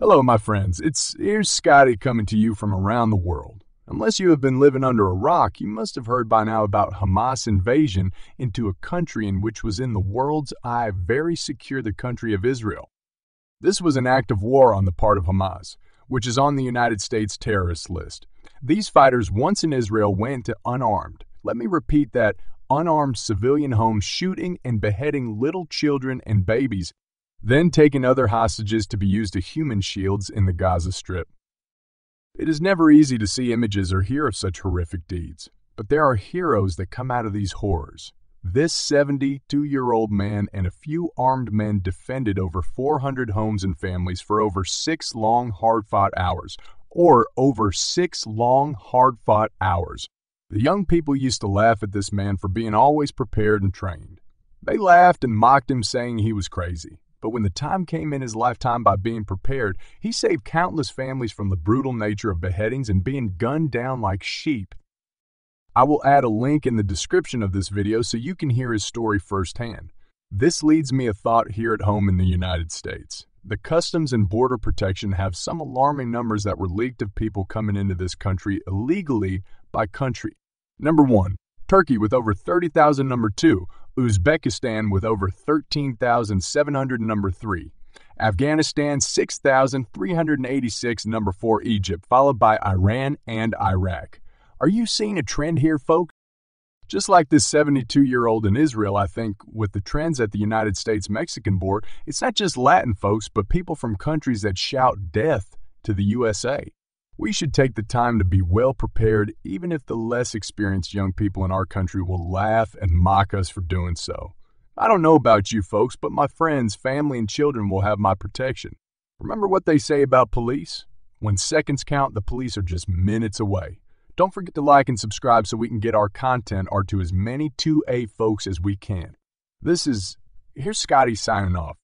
Hello, my friends. It's here's Scotty coming to you from around the world. Unless you have been living under a rock, you must have heard by now about Hamas invasion into a country in which was in the world's eye very secure the country of Israel. This was an act of war on the part of Hamas, which is on the United States terrorist list. These fighters, once in Israel, went to unarmed. Let me repeat that unarmed civilian homes shooting and beheading little children and babies then taken other hostages to be used as human shields in the Gaza Strip. It is never easy to see images or hear of such horrific deeds, but there are heroes that come out of these horrors. This 72 year old man and a few armed men defended over 400 homes and families for over six long, hard fought hours, or over six long, hard fought hours. The young people used to laugh at this man for being always prepared and trained. They laughed and mocked him, saying he was crazy. But when the time came in his lifetime by being prepared, he saved countless families from the brutal nature of beheadings and being gunned down like sheep. I will add a link in the description of this video so you can hear his story firsthand. This leads me a thought here at home in the United States. The Customs and Border Protection have some alarming numbers that were leaked of people coming into this country illegally by country. Number 1. Turkey with over 30,000 number 2, Uzbekistan with over 13,700 number 3, Afghanistan 6,386 number 4 Egypt, followed by Iran and Iraq. Are you seeing a trend here, folks? Just like this 72 year old in Israel, I think, with the trends at the United States Mexican border, it's not just Latin folks, but people from countries that shout death to the USA. We should take the time to be well prepared, even if the less experienced young people in our country will laugh and mock us for doing so. I don't know about you folks, but my friends, family, and children will have my protection. Remember what they say about police? When seconds count, the police are just minutes away. Don't forget to like and subscribe so we can get our content or to as many 2A folks as we can. This is, here's Scotty signing off.